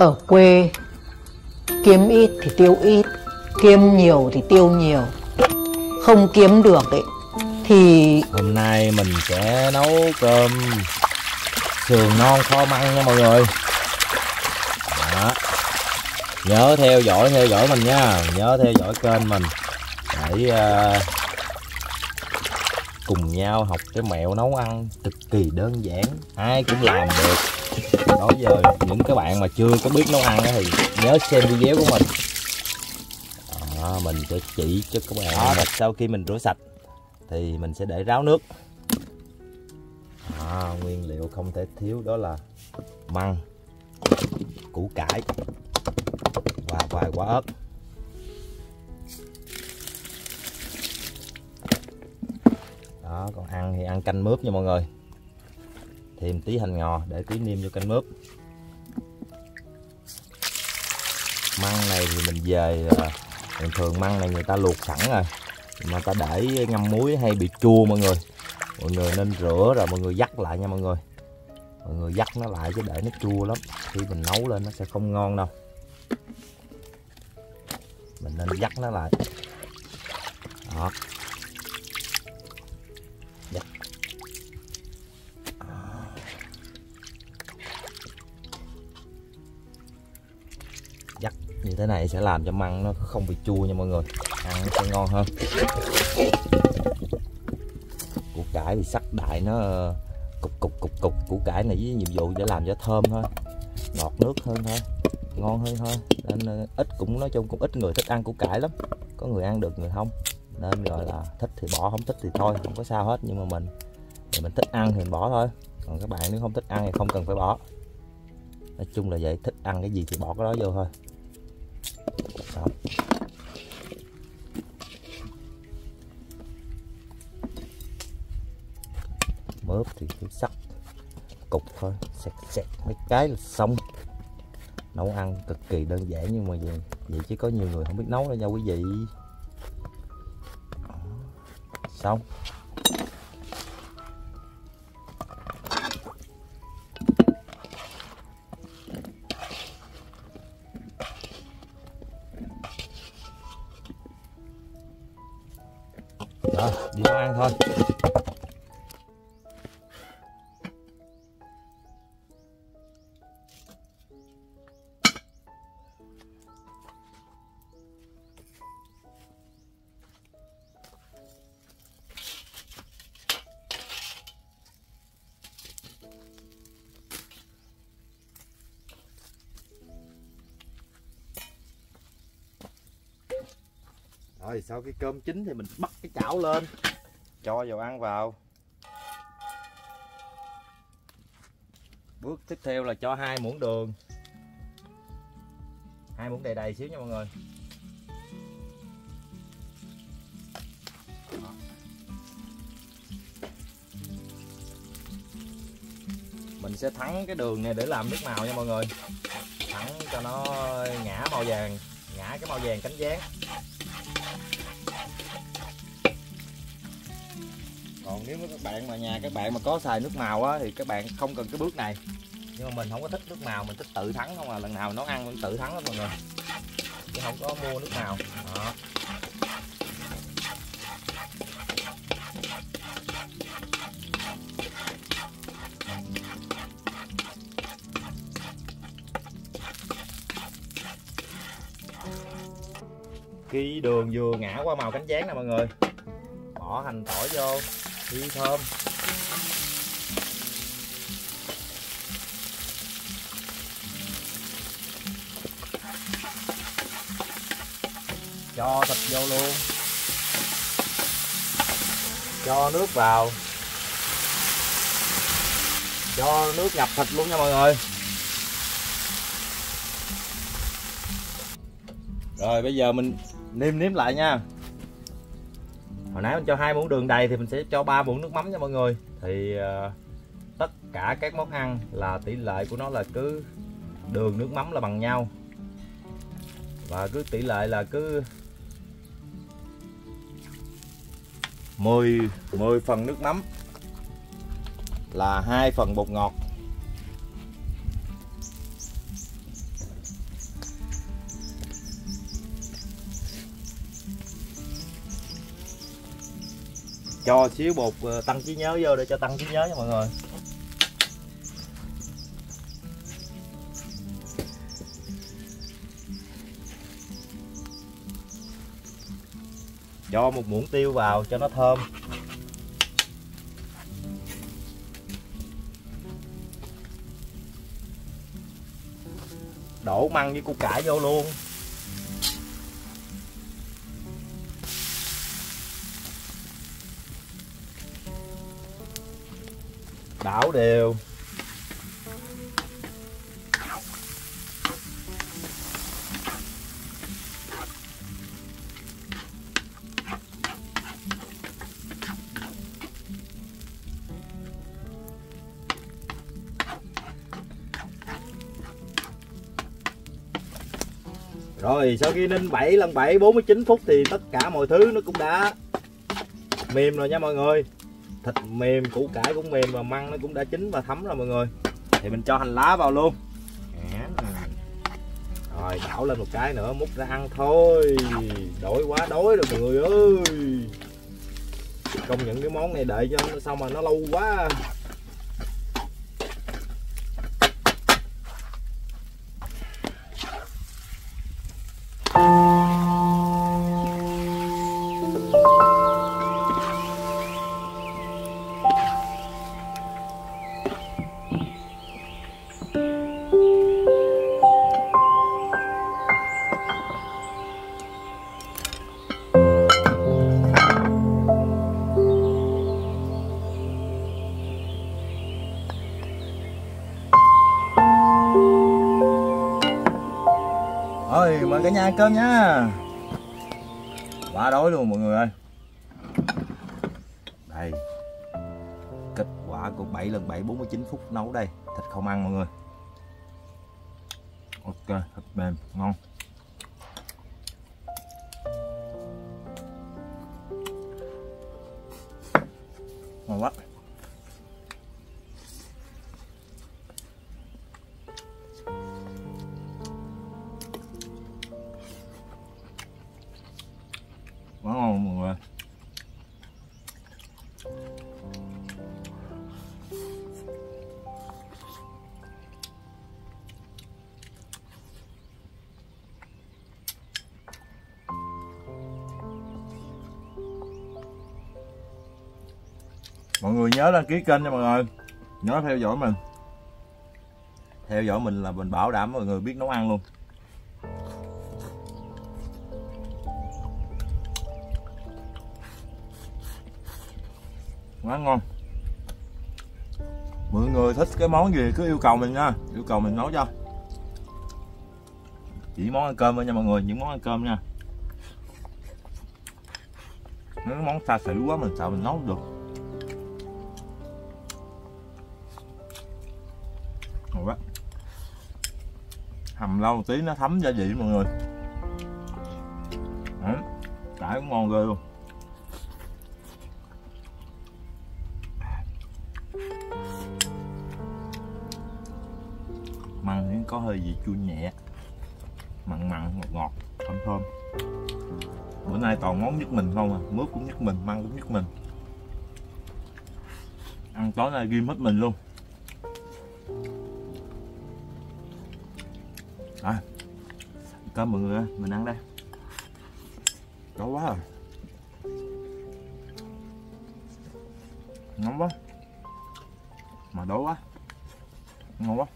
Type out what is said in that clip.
ở quê kiếm ít thì tiêu ít kiếm nhiều thì tiêu nhiều. Không kiếm được ấy thì hôm nay mình sẽ nấu cơm. Sườn non kho măng nha mọi người. Đó. Nhớ theo dõi theo dõi mình nha. Nhớ theo dõi kênh mình. Để uh, cùng nhau học cái mẹo nấu ăn cực kỳ đơn giản ai cũng làm được. Đó giờ những cái bạn mà chưa có biết nấu ăn thì nhớ xem video của mình. Đó, mình sẽ chỉ cho các bạn đó, sau khi mình rửa sạch thì mình sẽ để ráo nước. À, nguyên liệu không thể thiếu đó là măng củ cải và vài quả ớt đó, còn ăn thì ăn canh mướp nha mọi người. Thêm tí hành ngò để tí niêm vô canh mướp. Măng này thì mình về à, thường thường măng này người ta luộc sẵn rồi, mà ta để ngâm muối hay bị chua mọi người. Mọi người nên rửa rồi mọi người dắt lại nha mọi người. Mọi người dắt nó lại chứ để nó chua lắm. Khi mình nấu lên nó sẽ không ngon đâu. Mình nên dắt nó lại. Đó. Dắt như thế này sẽ làm cho măng nó không bị chua nha mọi người. Ăn nó sẽ ngon hơn. Củ cải thì sắc đại nó, cục cục cục cục. Củ cải này với nhiệm vụ để làm cho thơm thôi ngọt nước hơn thôi, ngon hơn thôi. Nên ờ, ít cũng, nói chung cũng ít người thích ăn củ cải lắm. Có người ăn được, người không. Nên gọi là thích thì bỏ, không thích thì thôi, không có sao hết. Nhưng mà mình, thì mình thích ăn thì mình bỏ thôi. Còn các bạn nếu không thích ăn thì không cần phải bỏ. Nói chung là vậy, thích ăn cái gì thì bỏ cái đó vô thôi mớp mướp thì cứ sắc cục thôi sẹt sẹt mấy cái là xong. Nấu ăn cực kỳ đơn giản nhưng mà vậy, vậy chứ có nhiều người không biết nấu đâu nha quý vị. Xong. Thôi. Rồi sau khi cơm chín thì mình bắt cái chảo lên. Cho dầu ăn vào. Bước tiếp theo là cho hai muỗng đường. Hai muỗng đầy đầy xíu nha mọi người. Mình sẽ thắng cái đường này để làm nước màu nha mọi người. Thắng cho nó ngã màu vàng, Ngã cái màu vàng cánh gián. Còn nếu các bạn mà nhà, các bạn mà có xài nước màu á, thì các bạn không cần cái bước này. Nhưng mà mình không có thích nước màu, mình thích tự thắng không à. Lần nào nấu ăn mình tự thắng lắm mọi người. Chứ không có mua nước màu. Đó. Khi đường vừa ngã qua màu cánh gián nè mọi người. Bỏ hành tỏi vô thì thơm. Cho thịt vô luôn. Cho nước vào. Cho nước ngập thịt luôn nha mọi người. Rồi, bây giờ mình nêm nếm lại nha hồi nãy mình cho hai muỗng đường đầy thì mình sẽ cho ba muỗng nước mắm nha mọi người. Thì uh, tất cả các món ăn là tỷ lệ của nó là cứ đường nước mắm là bằng nhau. Và cứ tỷ lệ là cứ 10 10 phần nước mắm là hai phần bột ngọt. Cho xíu bột ờ, tăng trí nhớ vô để cho tăng trí nhớ nha mọi người. Cho một muỗng tiêu vào cho nó thơm. Đổ măng với củ cải vô luôn. Đảo đều. Rồi, sau khi ninh 7 lần 7 49 phút thì tất cả mọi thứ nó cũng đã mềm rồi nha mọi người. Thịt mềm, củ cải cũng mềm và măng nó cũng đã chín và thấm rồi mọi người. Thì mình cho hành lá vào luôn. Dạ. Rồi đảo lên một cái nữa múc ra ăn thôi. Đói quá đói rồi mọi người ơi. Công những cái món này đợi cho xong mà nó lâu quá. Ơi mời cả nhà ăn cơm nha Quá đói luôn mọi người ơi. Đây. Kết quả 7 lần 7 49 phút nấu đây. Thịt không ăn mọi người. Ok, thịt mềm, ngon. Ngon quá. Quá ngon mọi người. Mọi người nhớ đăng ký kênh nha mọi người. Nhớ theo dõi mình. Theo dõi mình là mình bảo đảm mọi người biết nấu ăn luôn. Quá ngon. Mọi người thích cái món gì cứ yêu cầu mình nha. Yêu cầu mình nấu cho. Chỉ món ăn cơm thôi nha mọi người, những món ăn cơm nha. Nếu món xa xỉ quá mình sợ mình nấu không được. Ngon quá hầm lâu một tí nó thấm gia vị mọi người. Đấy, cải cũng ngon ghê luôn. Măng thì có hơi gì chua nhẹ mặn mặn ngọt ngọt thơm thơm. Bữa nay toàn món nhất mình không à mướp cũng nhất mình măng cũng nhất mình. Ăn tối nay ghim hết mình luôn. Cơm mọi người, mình ăn đây. Đói quá à. rồi nóng quá. Mà đói quá. Ngon quá.